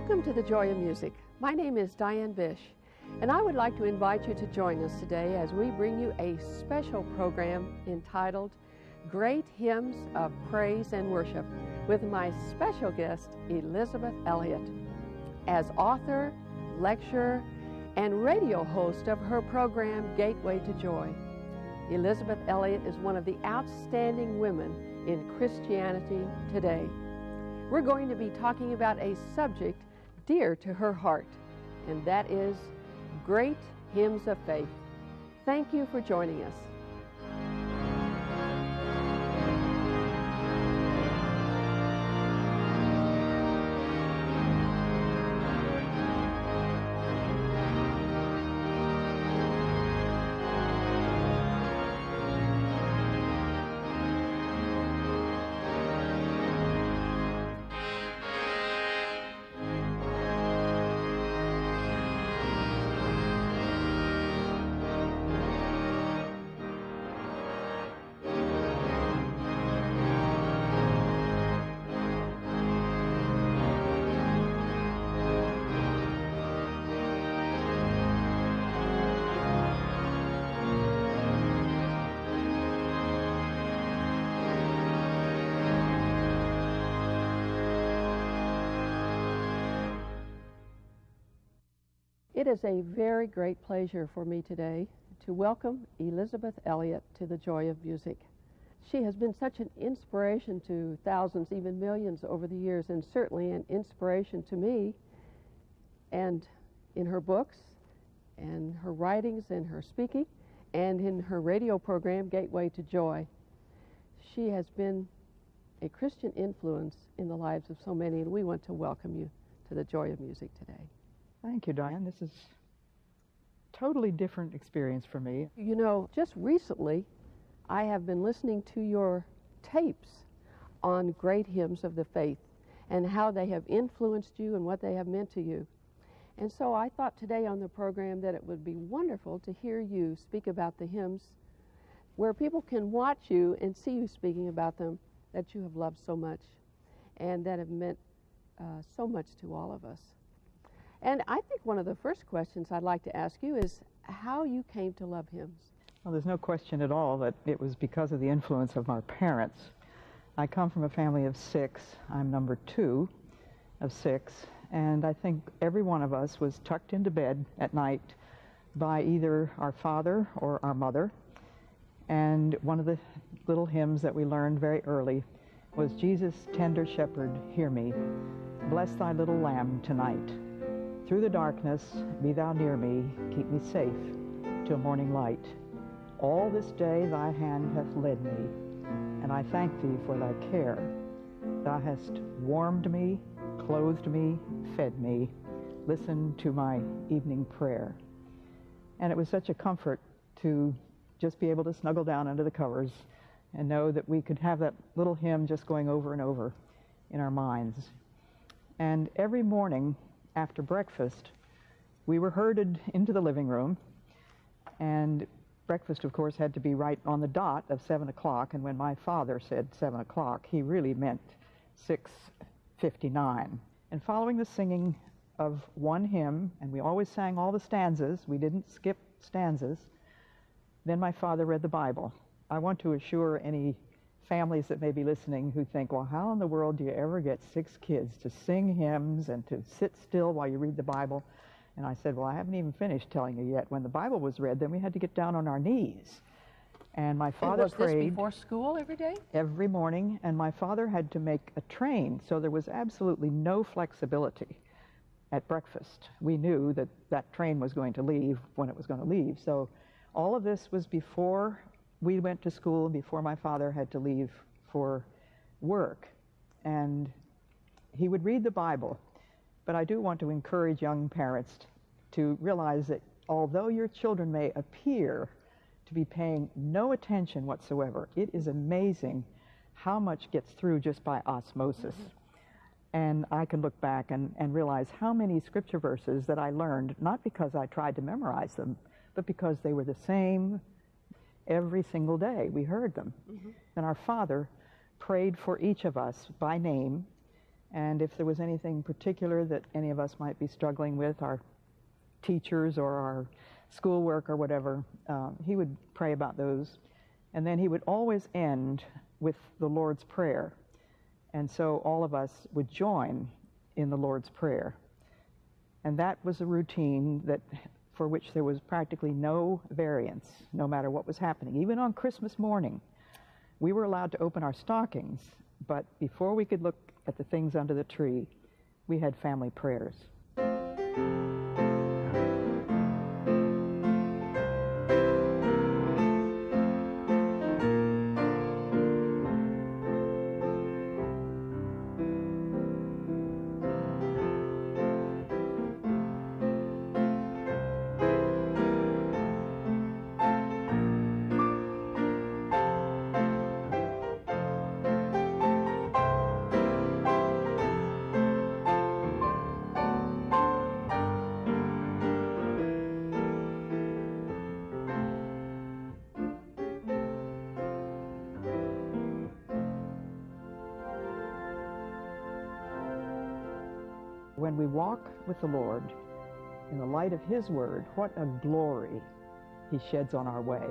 Welcome to the Joy of Music. My name is Diane Bish, and I would like to invite you to join us today as we bring you a special program entitled Great Hymns of Praise and Worship with my special guest, Elisabeth Elliot. As author, lecturer, and radio host of her program, Gateway to Joy, Elisabeth Elliot is one of the outstanding women in Christianity today. We're going to be talking about a subject dear to her heart, and that is great hymns of faith. Thank you for joining us. It is a very great pleasure for me today to welcome Elisabeth Elliot to the Joy of Music. She has been such an inspiration to thousands, even millions over the years, and certainly an inspiration to me. And in her books, and her writings, and her speaking, and in her radio program, Gateway to Joy, she has been a Christian influence in the lives of so many, and we want to welcome you to the Joy of Music today. Thank you, Diane. This is totally different experience for me. You know, just recently, I have been listening to your tapes on great hymns of the faith and how they have influenced you and what they have meant to you. And so I thought today on the program that it would be wonderful to hear you speak about the hymns where people can watch you and see you speaking about them that you have loved so much and that have meant uh, so much to all of us. And I think one of the first questions I'd like to ask you is how you came to love hymns. Well, there's no question at all that it was because of the influence of our parents. I come from a family of six. I'm number two of six. And I think every one of us was tucked into bed at night by either our father or our mother. And one of the little hymns that we learned very early was Jesus, tender shepherd, hear me. Bless thy little lamb tonight. Through the darkness, be thou near me, keep me safe till morning light. All this day thy hand hath led me, and I thank thee for thy care. Thou hast warmed me, clothed me, fed me, listened to my evening prayer. And it was such a comfort to just be able to snuggle down under the covers and know that we could have that little hymn just going over and over in our minds. And every morning after breakfast, we were herded into the living room, and breakfast, of course, had to be right on the dot of 7 o'clock, and when my father said 7 o'clock, he really meant 6.59. And following the singing of one hymn, and we always sang all the stanzas, we didn't skip stanzas, then my father read the Bible. I want to assure any families that may be listening who think, well, how in the world do you ever get six kids to sing hymns and to sit still while you read the Bible? And I said, well, I haven't even finished telling you yet. When the Bible was read, then we had to get down on our knees. And my father and was prayed. this before school every day? Every morning. And my father had to make a train, so there was absolutely no flexibility at breakfast. We knew that that train was going to leave when it was going to leave. So all of this was before we went to school before my father had to leave for work. And he would read the Bible. But I do want to encourage young parents to realize that although your children may appear to be paying no attention whatsoever, it is amazing how much gets through just by osmosis. And I can look back and, and realize how many scripture verses that I learned, not because I tried to memorize them, but because they were the same every single day. We heard them. Mm-hmm. And our Father prayed for each of us by name And if there was anything particular that any of us might be struggling with, our teachers or our schoolwork or whatever, uh, he would pray about those. And then he would always end with the Lord's Prayer. And so all of us would join in the Lord's Prayer. And that was a routine that for which there was practically no variance, no matter what was happening. Even on Christmas morning, we were allowed to open our stockings, but before we could look at the things under the tree, we had family prayers. We walk with the Lord in the light of His Word, what a glory He sheds on our way.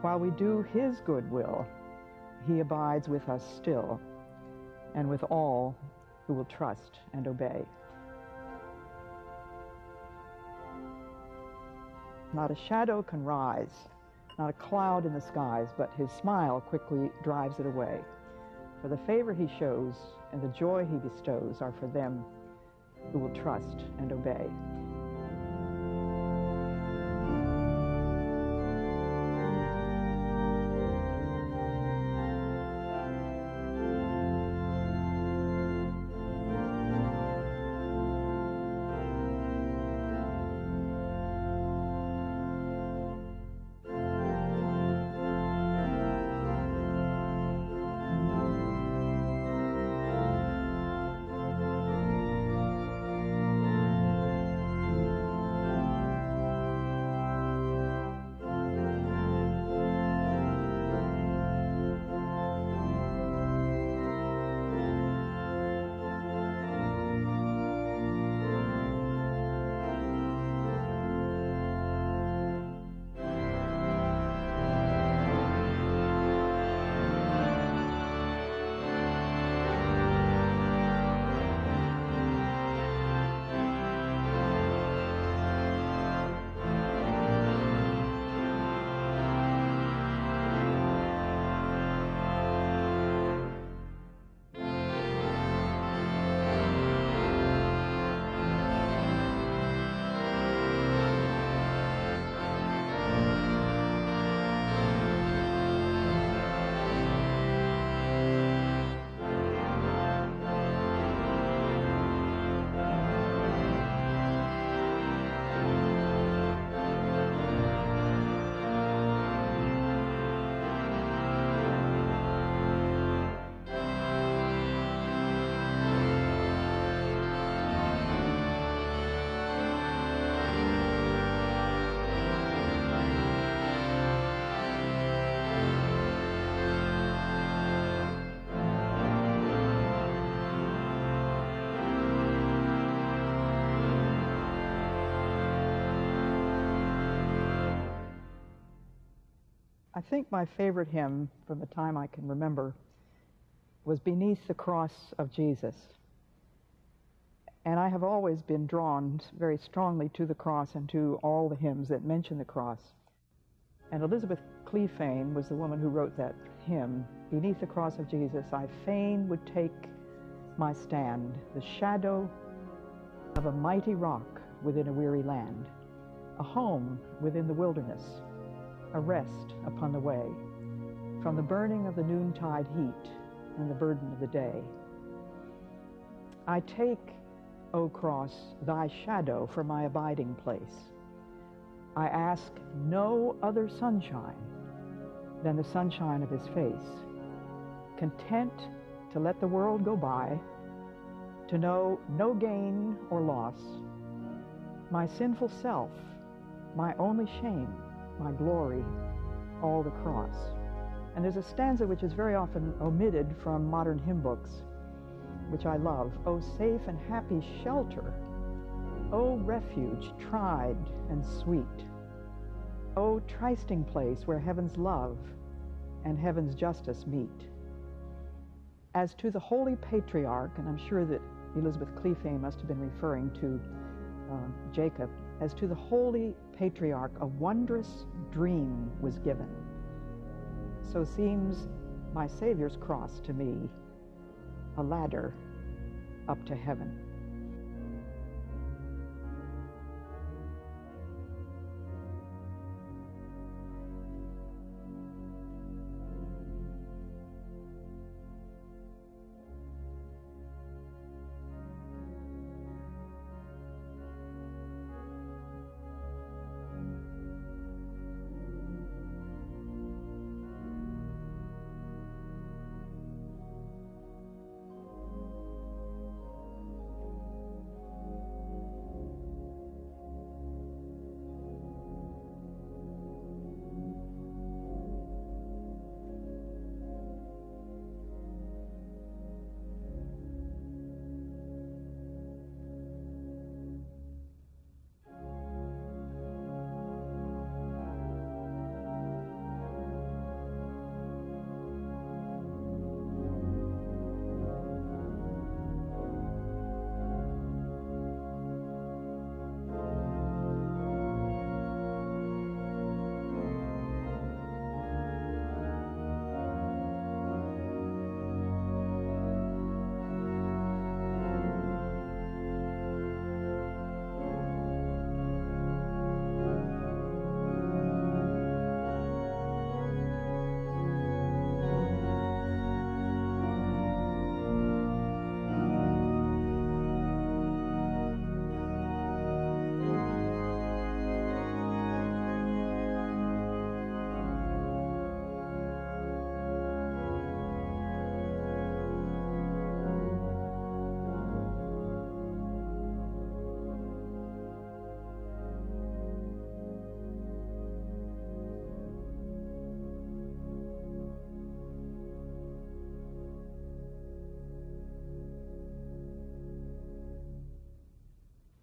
While we do His good will, He abides with us still and with all who will trust and obey. Not a shadow can rise, not a cloud in the skies, but His smile quickly drives it away. For the favor He shows and the joy He bestows are for them who will trust and obey. I think my favorite hymn from the time I can remember was Beneath the Cross of Jesus. And I have always been drawn very strongly to the cross and to all the hymns that mention the cross. And Elizabeth Clephane was the woman who wrote that hymn, Beneath the Cross of Jesus, I fain would take my stand, the shadow of a mighty rock within a weary land, a home within the wilderness, a rest upon the way from the burning of the noontide heat and the burden of the day. I take, O cross, thy shadow for my abiding place. I ask no other sunshine than the sunshine of his face, content to let the world go by, to know no gain or loss, my sinful self, my only shame, my glory, all the cross. And there's a stanza which is very often omitted from modern hymn books. which I love, O safe and happy shelter, O refuge tried and sweet, O trysting place where heaven's love and heaven's justice meet. As to the holy patriarch, and I'm sure that Elizabeth Clephane must have been referring to uh, Jacob, as to the holy patriarch, a wondrous dream was given. So seems my Savior's cross to me a ladder up to heaven.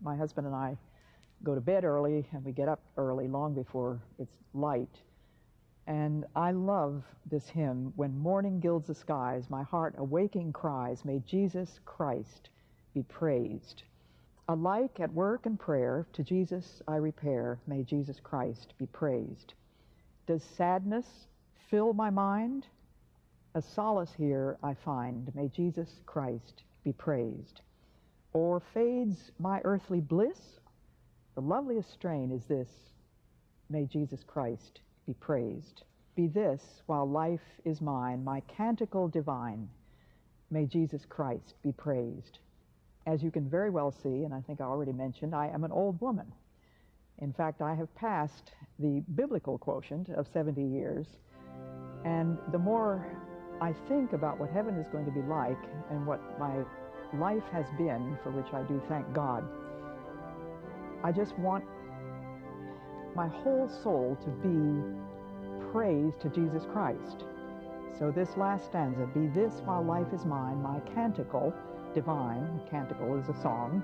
My husband and I go to bed early and we get up early, long before it's light. And I love this hymn, When Morning Gilds the Skies, my heart awaking cries, May Jesus Christ be praised. Alike at work and prayer, to Jesus I repair, may Jesus Christ be praised. Does sadness fill my mind? A solace here I find, may Jesus Christ be praised. Or fades my earthly bliss? The loveliest strain is this May Jesus Christ be praised. Be this, while life is mine, my canticle divine. May Jesus Christ be praised. As you can very well see, and I think I already mentioned, I am an old woman. In fact, I have passed the biblical quotient of 70 years. And the more I think about what heaven is going to be like and what my life has been, for which I do thank God, I just want my whole soul to be praise to Jesus Christ. So this last stanza, be this while life is mine, my canticle divine, canticle is a song,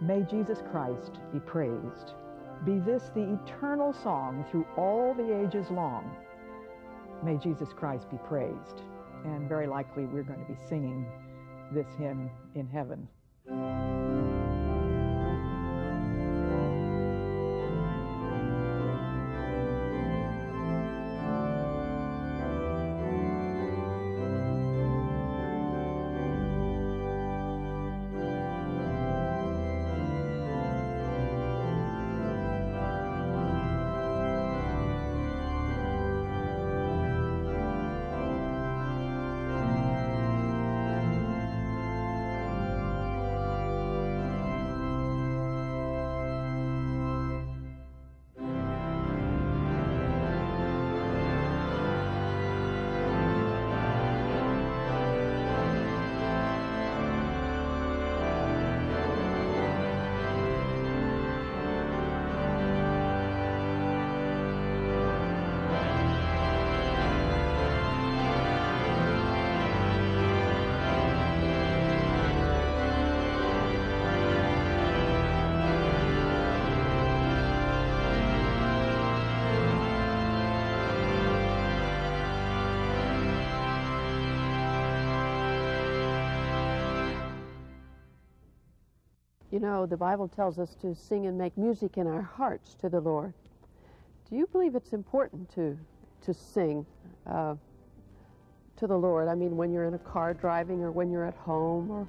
may Jesus Christ be praised. Be this the eternal song through all the ages long. May Jesus Christ be praised. And very likely we're going to be singing this hymn in heaven. You know, the Bible tells us to sing and make music in our hearts to the Lord. Do you believe it's important to, to sing uh, to the Lord? I mean, when you're in a car driving or when you're at home or.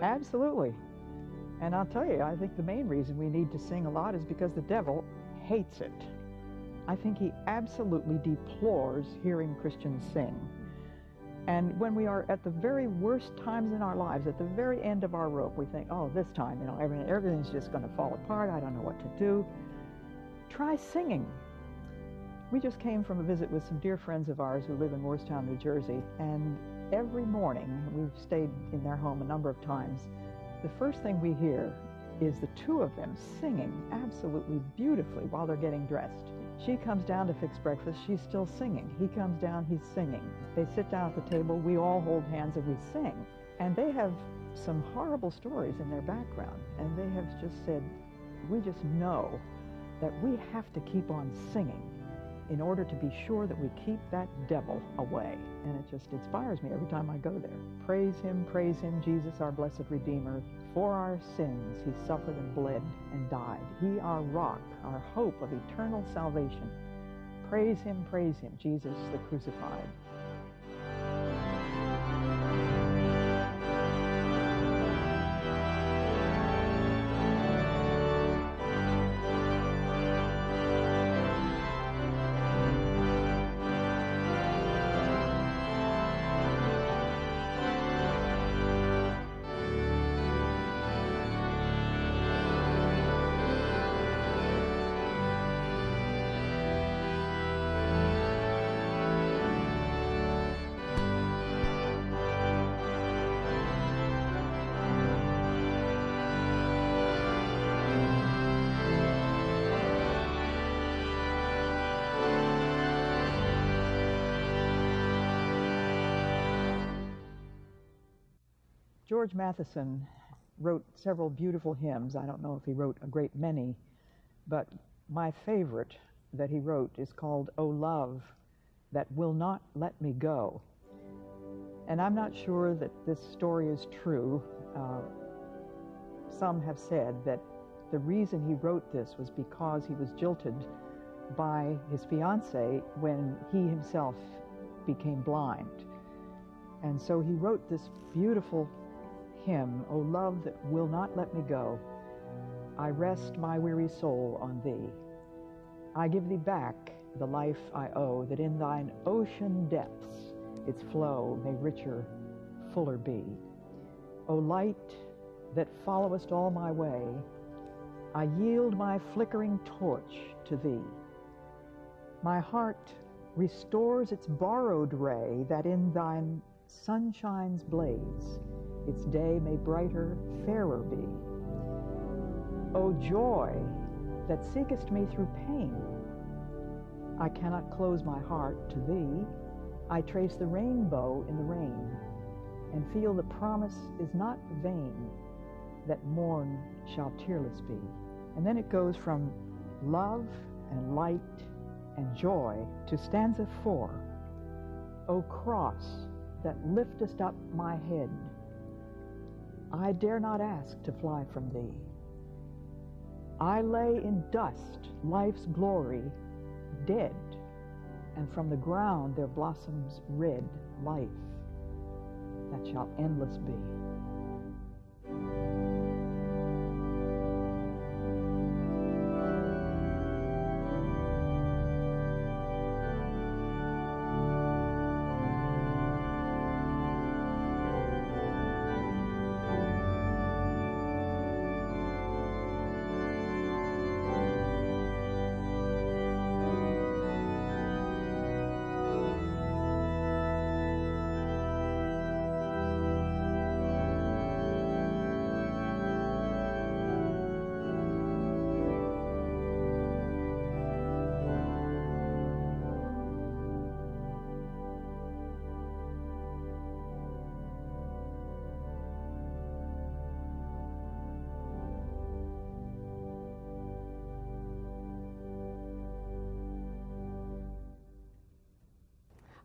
Absolutely. And I'll tell you, I think the main reason we need to sing a lot is because the devil hates it. I think he absolutely deplores hearing Christians sing. And when we are at the very worst times in our lives, at the very end of our rope, we think, oh, this time, you know, everything, everything's just going to fall apart. I don't know what to do. Try singing. We just came from a visit with some dear friends of ours who live in Morristown, New Jersey, and every morning, we've stayed in their home a number of times, the first thing we hear is the two of them singing absolutely beautifully while they're getting dressed. She comes down to fix breakfast, she's still singing. He comes down, he's singing. They sit down at the table, we all hold hands and we sing. And they have some horrible stories in their background, and they have just said, we just know that we have to keep on singing in order to be sure that we keep that devil away. And it just inspires me every time I go there. Praise him, praise him, Jesus, our blessed Redeemer. For our sins he suffered and bled and died. He our rock, our hope of eternal salvation. Praise him, praise him, Jesus the crucified. George Matheson wrote several beautiful hymns. I don't know if he wrote a great many, but my favorite that he wrote is called O Love That Will Not Let Me Go. And I'm not sure that this story is true. Uh, some have said that the reason he wrote this was because he was jilted by his fiancee when he himself became blind. And so he wrote this beautiful hymn, O love that will not let me go, I rest my weary soul on thee. I give thee back the life I owe, that in thine ocean depths its flow may richer, fuller be. O light that followest all my way, I yield my flickering torch to thee. My heart restores its borrowed ray, that in thine sunshine's blaze its day may brighter, fairer be. O joy that seekest me through pain, I cannot close my heart to thee. I trace the rainbow in the rain, and feel the promise is not vain, that morn shall tearless be. And then it goes from love and light and joy to stanza four. O cross that liftest up my head, I dare not ask to fly from thee. I lay in dust life's glory, dead, and from the ground there blossoms red life that shall endless be.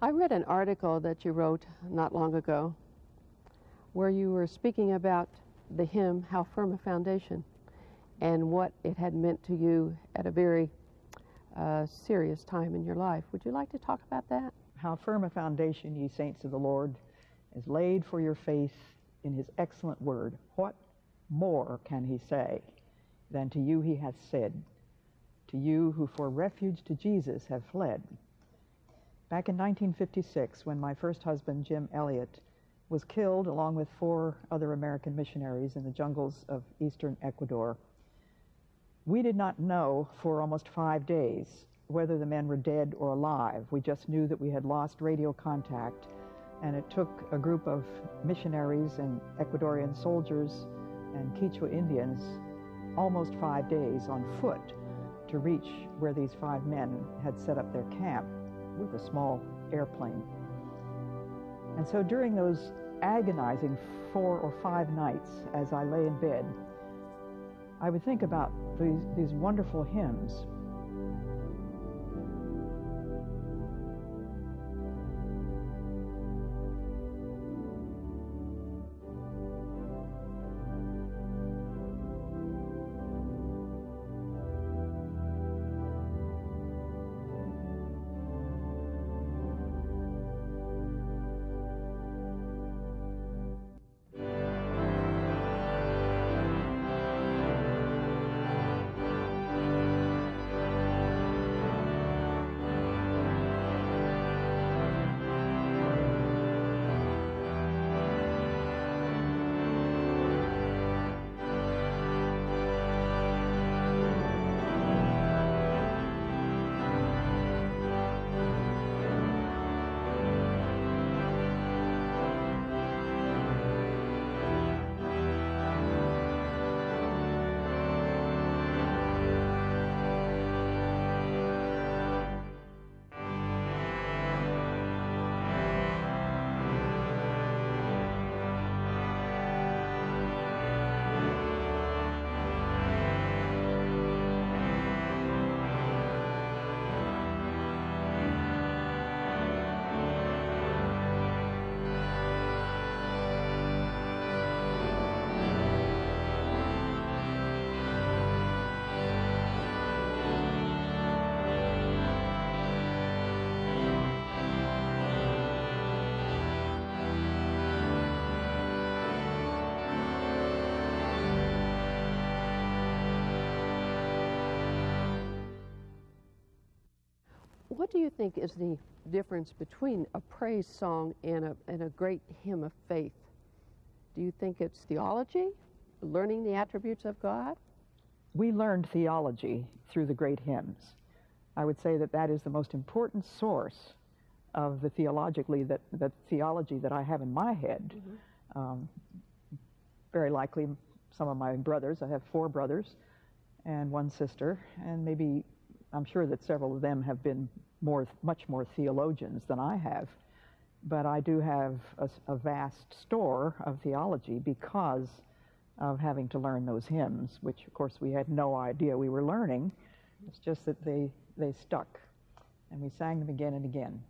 I read an article that you wrote not long ago where you were speaking about the hymn, How Firm a Foundation, and what it had meant to you at a very uh, serious time in your life. Would you like to talk about that? How firm a foundation, ye saints of the Lord, is laid for your faith in his excellent word. What more can he say than to you he hath said, to you who for refuge to Jesus have fled? Back in 1956, when my first husband, Jim Elliot, was killed along with four other American missionaries in the jungles of eastern Ecuador, we did not know for almost five days whether the men were dead or alive. We just knew that we had lost radio contact, and it took a group of missionaries and Ecuadorian soldiers and Quechua Indians almost five days on foot to reach where these five men had set up their camp with a small airplane. And so during those agonizing four or five nights as I lay in bed, I would think about these, these wonderful hymns What do you think is the difference between a praise song and a, and a great hymn of faith? Do you think it's theology, learning the attributes of God? We learned theology through the great hymns. I would say that that is the most important source of the theologically that the theology that I have in my head. Mm-hmm. Um, very likely, some of my brothers. I have four brothers and one sister, and maybe I'm sure that several of them have been more, much more theologians than I have, but I do have a, a, vast store of theology because of having to learn those hymns, which of course we had no idea we were learning. It's just that they, they stuck, and we sang them again and again.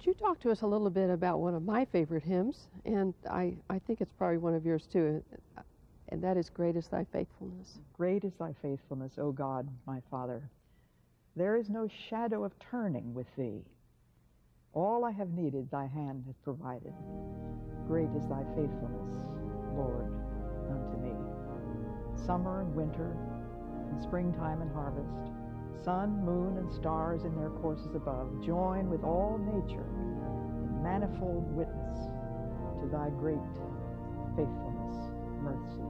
Could you talk to us a little bit about one of my favorite hymns? And I, I think it's probably one of yours too. Uh, and that is great is thy faithfulness. Great is thy faithfulness, O God, my Father. There is no shadow of turning with thee. All I have needed, thy hand hath provided. Great is thy faithfulness, Lord, unto me. Summer and winter, and springtime and harvest, sun, moon, and stars in their courses above, join with all nature in manifold witness to thy great faithfulness, mercy,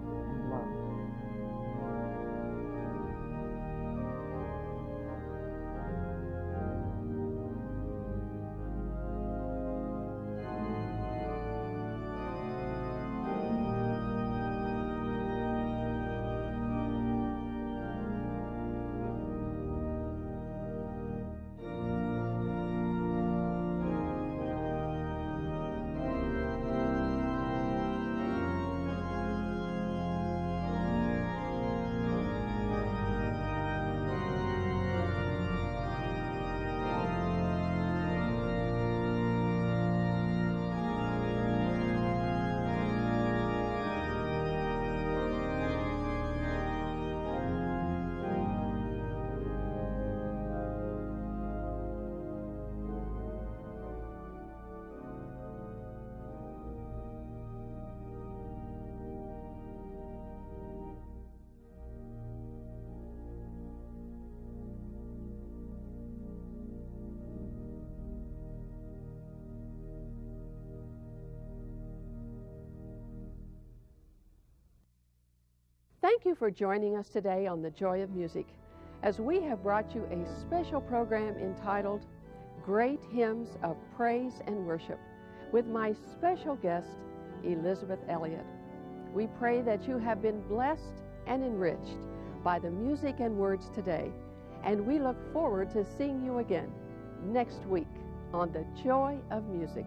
Thank you for joining us today on The Joy of Music as we have brought you a special program entitled Great Hymns of Praise and Worship with my special guest, Elisabeth Elliot. We pray that you have been blessed and enriched by the music and words today, and we look forward to seeing you again next week on The Joy of Music.